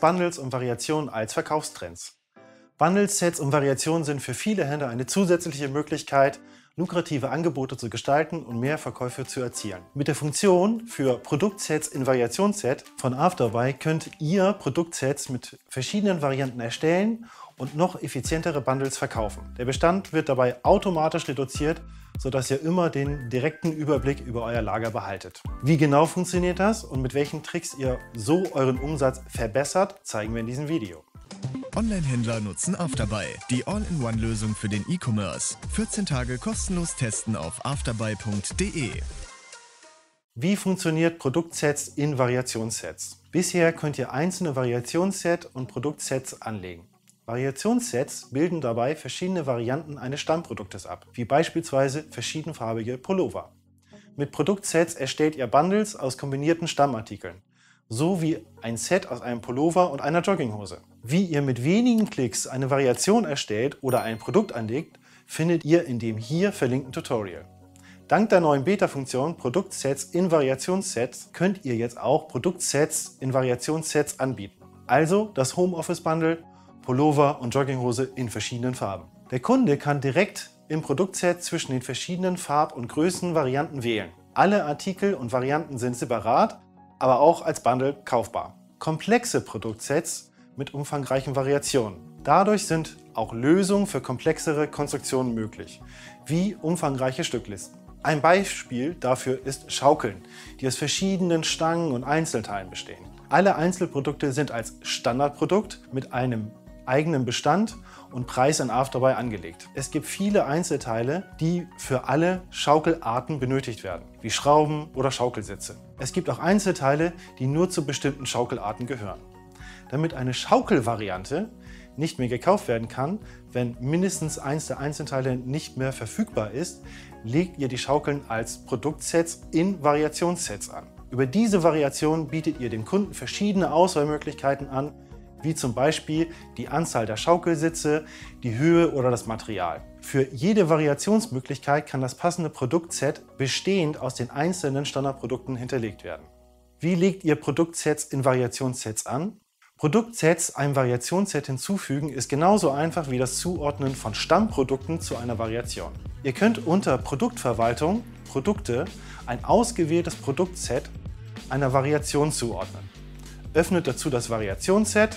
Bundles und Variationen als Verkaufstrends. Bundles, Sets und Variationen sind für viele Händler eine zusätzliche Möglichkeit, lukrative Angebote zu gestalten und mehr Verkäufe zu erzielen. Mit der Funktion für Produktsets in Variationsset von Afterbuy könnt ihr Produktsets mit verschiedenen Varianten erstellen und noch effizientere Bundles verkaufen. Der Bestand wird dabei automatisch reduziert, sodass ihr immer den direkten Überblick über euer Lager behaltet. Wie genau funktioniert das und mit welchen Tricks ihr so euren Umsatz verbessert, zeigen wir in diesem Video. Online-Händler nutzen Afterbuy, die All-in-One-Lösung für den E-Commerce. 14 Tage kostenlos testen auf afterbuy.de. Wie funktioniert Produktsets in Variationssets? Bisher könnt ihr einzelne Variationssets und Produktsets anlegen. Variationssets bilden dabei verschiedene Varianten eines Stammproduktes ab, wie beispielsweise verschiedenfarbige Pullover. Mit Produktsets erstellt ihr Bundles aus kombinierten Stammartikeln, so wie ein Set aus einem Pullover und einer Jogginghose. Wie ihr mit wenigen Klicks eine Variation erstellt oder ein Produkt anlegt, findet ihr in dem hier verlinkten Tutorial. Dank der neuen Beta-Funktion Produktsets in Variationssets könnt ihr jetzt auch Produktsets in Variationssets anbieten. Also das Homeoffice Bundle Pullover und Jogginghose in verschiedenen Farben. Der Kunde kann direkt im Produktset zwischen den verschiedenen Farb- und Größenvarianten wählen. Alle Artikel und Varianten sind separat, aber auch als Bundle kaufbar. Komplexe Produktsets mit umfangreichen Variationen. Dadurch sind auch Lösungen für komplexere Konstruktionen möglich, wie umfangreiche Stücklisten. Ein Beispiel dafür ist Schaukeln, die aus verschiedenen Stangen und Einzelteilen bestehen. Alle Einzelprodukte sind als Standardprodukt mit einem eigenen Bestand und Preis an Afterbuy angelegt. Es gibt viele Einzelteile, die für alle Schaukelarten benötigt werden, wie Schrauben oder Schaukelsitze. Es gibt auch Einzelteile, die nur zu bestimmten Schaukelarten gehören. Damit eine Schaukelvariante nicht mehr gekauft werden kann, wenn mindestens eins der Einzelteile nicht mehr verfügbar ist, legt ihr die Schaukeln als Produktsets in Variationssets an. Über diese Variation bietet ihr dem Kunden verschiedene Auswahlmöglichkeiten an, wie zum Beispiel die Anzahl der Schaukelsitze, die Höhe oder das Material. Für jede Variationsmöglichkeit kann das passende Produktset bestehend aus den einzelnen Standardprodukten hinterlegt werden. Wie legt ihr Produktsets in Variationssets an? Produktsets einem Variationsset hinzufügen ist genauso einfach wie das Zuordnen von Stammprodukten zu einer Variation. Ihr könnt unter Produktverwaltung Produkte ein ausgewähltes Produktset einer Variation zuordnen. Öffnet dazu das Variationsset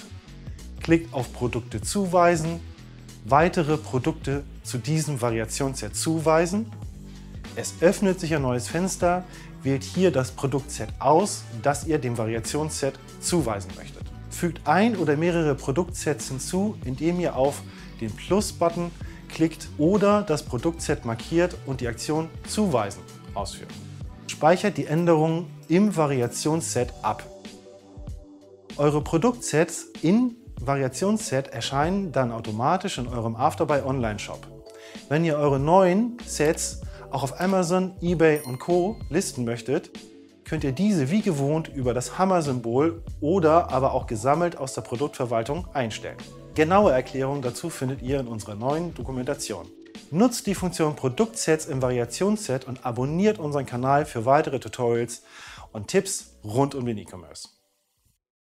klickt auf Produkte zuweisen, weitere Produkte zu diesem Variationsset zuweisen. Es öffnet sich ein neues Fenster, wählt hier das Produktset aus, das ihr dem Variationsset zuweisen möchtet. Fügt ein oder mehrere Produktsets hinzu, indem ihr auf den Plus-Button klickt oder das Produktset markiert und die Aktion Zuweisen ausführt. Speichert die Änderungen im Variationsset ab. Eure Produktsets in Variationsset erscheinen dann automatisch in eurem Afterbuy Online-Shop. Wenn ihr eure neuen Sets auch auf Amazon, eBay und Co. listen möchtet, könnt ihr diese wie gewohnt über das Hammer-Symbol oder aber auch gesammelt aus der Produktverwaltung einstellen. Genaue Erklärungen dazu findet ihr in unserer neuen Dokumentation. Nutzt die Funktion Produktsets im Variationsset und abonniert unseren Kanal für weitere Tutorials und Tipps rund um den E-Commerce.